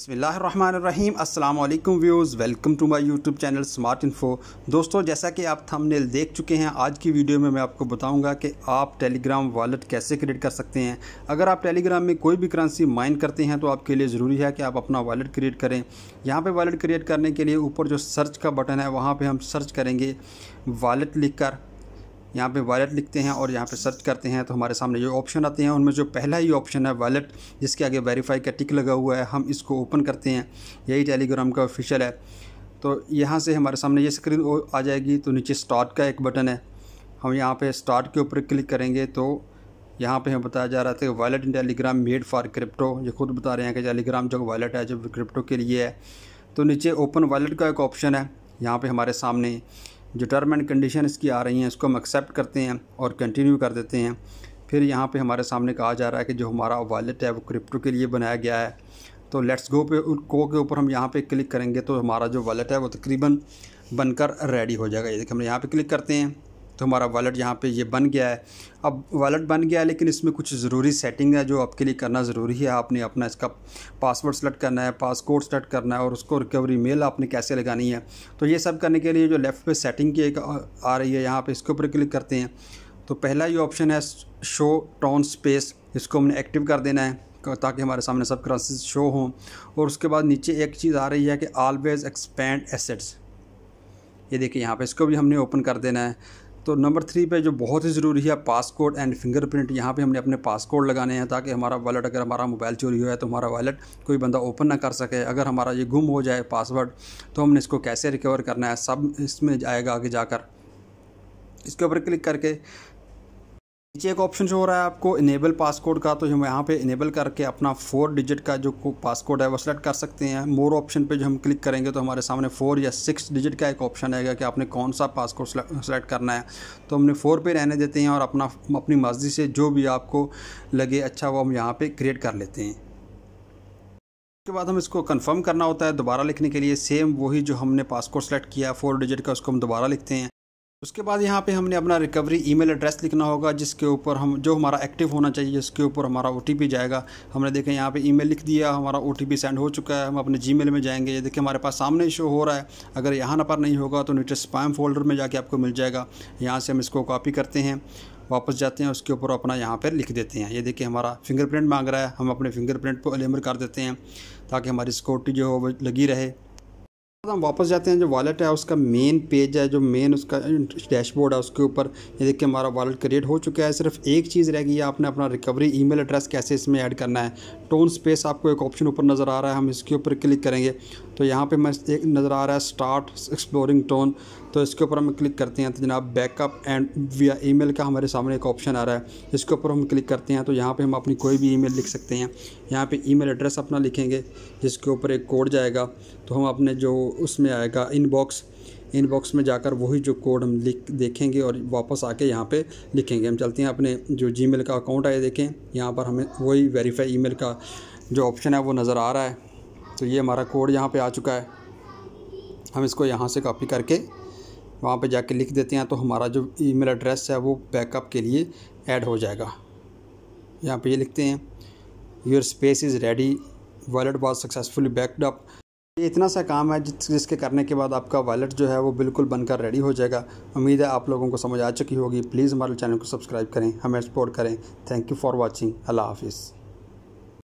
बसमीम अल्लाम views welcome to my YouTube channel smart info. दोस्तों, जैसा कि आप थंबनेल देख चुके हैं, आज की वीडियो में मैं आपको बताऊँगा कि आप टेलीग्राम वॉलेट कैसे क्रिएट कर सकते हैं। अगर आप टेलीग्राम में कोई भी करेंसी माइन करते हैं तो आपके लिए ज़रूरी है कि आप अपना वॉलेट क्रिएट करें। यहाँ पर वॉलेट क्रिएट करने के लिए ऊपर जो सर्च का बटन है, वहाँ पर हम सर्च करेंगे वॉलेट लिख कर यहाँ पे वॉलेट लिखते हैं और यहाँ पे सर्च करते हैं तो हमारे सामने जो ऑप्शन आते हैं। उनमें जो पहला ही ऑप्शन है वॉलेट जिसके आगे वेरीफाई का टिक लगा हुआ है, हम इसको ओपन करते हैं। यही टेलीग्राम का ऑफिशियल है। तो यहाँ से हमारे सामने ये स्क्रीन आ जाएगी तो नीचे स्टार्ट का एक बटन है। हम यहाँ पर स्टार्ट के ऊपर क्लिक करेंगे तो यहाँ पे हमें बताया जा रहा था कि wallet in Telegram made for crypto ये खुद बता रहे हैं कि टेलीग्राम जो वॉलेट है जो क्रिप्टो के लिए है। तो नीचे ओपन वॉलेट का एक ऑप्शन है। यहाँ पे हमारे सामने जो टर्म एंड कंडीशन इसकी आ रही हैं, इसको हम एक्सेप्ट करते हैं और कंटिन्यू कर देते हैं। फिर यहाँ पे हमारे सामने कहा जा रहा है कि जो हमारा वॉलेट है, वो क्रिप्टो के लिए बनाया गया है। तो लेट्स गो पे को के ऊपर हम यहाँ पे क्लिक करेंगे तो हमारा जो वॉलेट है, वो तकरीबन बनकर रेडी हो जाएगा। ये देखिए, हम यहाँ पे क्लिक करते हैं। तो हमारा वॉलेट यहाँ पे ये बन गया है। अब वॉलेट बन गया है, लेकिन इसमें कुछ ज़रूरी सेटिंग है जो आपके लिए करना ज़रूरी है। आपने अपना इसका पासवर्ड सेलेक्ट करना है पासकोड सेलेक्ट करना है और उसको रिकवरी मेल आपने कैसे लगानी है। तो ये सब करने के लिए जो लेफ़्ट पे सेटिंग की एक आ रही है, यहाँ पर इसके ऊपर क्लिक करते हैं। तो पहला ये ऑप्शन है शो टॉन स्पेस इसको हमने एक्टिव कर देना है ताकि हमारे सामने सब क्रॉसेस शो हों। और उसके बाद नीचे एक चीज़ आ रही है कि ऑलवेज़ एक्सपेंड एसेट्स ये देखिए, यहाँ पे इसको भी हमने ओपन कर देना है। तो नंबर थ्री पे जो बहुत ही ज़रूरी है पासकोड एंड फिंगरप्रिंट यहाँ पे हमने अपने पासकोड लगाने हैं ताकि हमारा वॉलेट अगर हमारा मोबाइल चोरी हुआ है तो हमारा वॉलेट कोई बंदा ओपन ना कर सके। अगर हमारा ये गुम हो जाए पासवर्ड तो हमने इसको कैसे रिकवर करना है? सब इसमें आएगा आगे जाकर। इसके ऊपर क्लिक करके नीचे एक ऑप्शन जो हो रहा है आपको इनेबल पासकोड का तो हम यहाँ पे इनेबल करके अपना फोर डिजिट का जो पासकोड है, वो सेलेक्ट कर सकते हैं। मोर ऑप्शन पे जो हम क्लिक करेंगे तो हमारे सामने फोर या सिक्स डिजिट का एक ऑप्शन आएगा कि आपने कौन सा पासकोड सेलेक्ट करना है। तो हमने फोर पे रहने देते हैं और अपना, अपनी मर्ज़ी से जो भी आपको लगे अच्छा वो हम यहाँ पर क्रिएट कर लेते हैं। उसके बाद हम इसको कंफर्म करना होता है दोबारा लिखने के लिए। सेम वही जो हमने पासकोड सेलेक्ट किया फोर डिजिट का, उसको हम दोबारा लिखते हैं। उसके बाद यहाँ पे हमने अपना रिकवरी ईमेल एड्रेस लिखना होगा, जिसके ऊपर हम, जो हमारा एक्टिव होना चाहिए, जिसके ऊपर हमारा ओटीपी जाएगा। हमने देखें यहाँ पे ईमेल लिख दिया, हमारा ओटीपी सेंड हो चुका है, हम अपने जी में जाएँगे। ये देखिए हमारे पास सामने शो हो रहा है। अगर यहाँ पर नहीं होगा तो नीचे स्पैम फोल्डर में जाके आपको मिल जाएगा। यहाँ से हम इसको कॉपी करते हैं, वापस जाते हैं, उसके ऊपर अपना यहाँ पर लिख देते हैं। ये देखिए हमारा फिंगरप्रिंट मांग रहा है, हम अपने फिंगरप्रिंट को अलेमर कर देते हैं, ताकि हमारी सिक्योरिटी जो हो लगी रहे। हम वापस जाते हैं, जो वॉलेट है, उसका मेन पेज है, जो मेन उसका डैशबोर्ड है, उसके ऊपर। ये देखिए, हमारा वॉलेट क्रिएट हो चुका है। सिर्फ़ एक चीज़ रह गई है, आपने अपना रिकवरी ईमेल एड्रेस कैसे इसमें ऐड करना है। टोन स्पेस आपको एक ऑप्शन ऊपर नज़र आ रहा है, हम इसके ऊपर क्लिक करेंगे। तो यहाँ पे मैं एक नज़र आ रहा है स्टार्ट एक्सप्लोरिंग टोन तो इसके ऊपर हम क्लिक करते हैं तो जनाब बैकअप एंड विया ईमेल का हमारे सामने एक ऑप्शन आ रहा है। इसके ऊपर हम क्लिक करते हैं तो यहाँ पे हम अपनी कोई भी ईमेल लिख सकते हैं। यहाँ पे ईमेल एड्रेस अपना लिखेंगे, जिसके ऊपर एक कोड जाएगा तो हम अपने जो उसमें आएगा इनबॉक्स इनबॉक्स में जाकर वही जो कोड हम लिख, देखेंगे और वापस आके यहाँ पे लिखेंगे। हम चलते हैं अपने जो जीमेल का अकाउंट है देखें। यहाँ पर हमें वही वेरीफाई ईमेल का जो ऑप्शन है, वो नज़र आ रहा है। तो ये हमारा कोड यहाँ पे आ चुका है। हम इसको यहाँ से कॉपी करके वहाँ पे जाके लिख देते हैं तो हमारा जो ईमेल एड्रेस है वो बैकअप के लिए ऐड हो जाएगा। यहाँ पे ये लिखते हैं your space is ready wallet was successfully backed up ये इतना सा काम है जिस, जिसके करने के बाद आपका वॉलेट जो है वो बिल्कुल बनकर रेडी हो जाएगा। उम्मीद है आप लोगों को समझ आ चुकी होगी। प्लीज़ हमारे चैनल को सब्सक्राइब करें, हमें सपोर्ट करें। थैंक यू फॉर वॉचिंग अल्लाह हाफिज़।